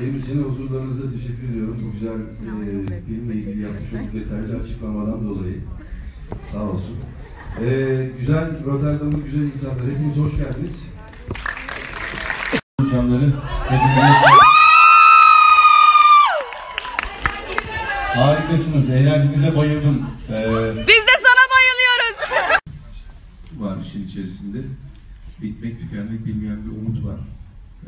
Benim için huzurlarınıza teşekkür ediyorum. Bu güzel e, filmle ilgili yapmış olduğu detaylı açıklamadan dolayı. Sağ olsun. E, güzel, Rotterdam'ın güzel insanları. Hepiniz hoş geldiniz. İnsanları. Hepiniz Harikasınız. Enerjinize bayıldım. Ee, Biz de sana bayılıyoruz. var işin içerisinde. Bitmek tükenmek bilmeyen bir umut var.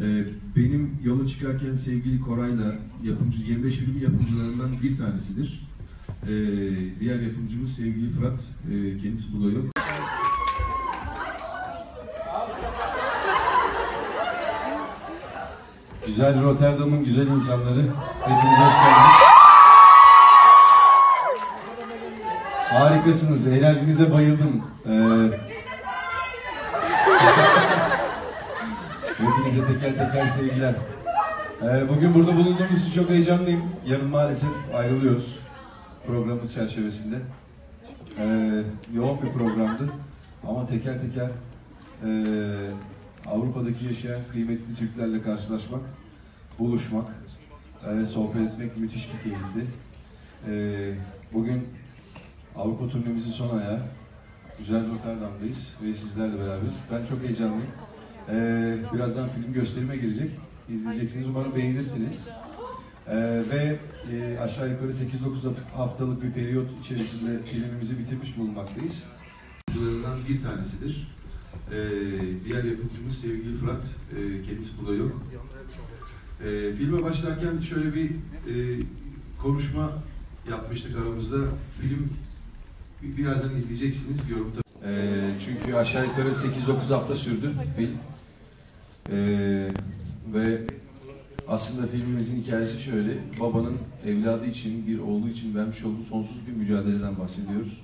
Ee, benim yola çıkarken sevgili Koray'la yapımcı 25 film yapımcılarından bir tanesidir. Ee, diğer yapımcımız sevgili Fırat. Ee, kendisi burada yok. Güzel Rotterdam'ın güzel insanları. Hepiniz hoş geldiniz. Harikasınız. Enerjinize bayıldım. Ee, Hepinize teker teker sevgiler. Ee, bugün burada bulunduğumuz için çok heyecanlıyım. Yarın maalesef ayrılıyoruz programımız çerçevesinde. Ee, yoğun bir programdı. Ama teker teker ee, Avrupa'daki yaşayan kıymetli Türklerle karşılaşmak, buluşmak, ee, sohbet etmek müthiş bir keyifti. Ee, bugün Avrupa turnemizin son ayağı. Güzel Rotterdam'dayız ve sizlerle beraberiz. Ben çok heyecanlıyım. Ee, birazdan film gösterime girecek. İzleyeceksiniz. Umarım beğenirsiniz. Ee, ve e, aşağı yukarı 8-9 haftalık bir periyot içerisinde filmimizi bitirmiş bulunmaktayız. Bir tanesidir. Ee, diğer yapımcımız sevgili Fırat. Ee, kendisi burada yok. Ee, filme başlarken şöyle bir e, konuşma yapmıştık aramızda. Film birazdan izleyeceksiniz yorumda. Ee, çünkü aşağı yukarı 8-9 hafta sürdü film. Ee, ve aslında filmimizin hikayesi şöyle. Babanın evladı için, bir oğlu için vermiş olduğu sonsuz bir mücadeleden bahsediyoruz.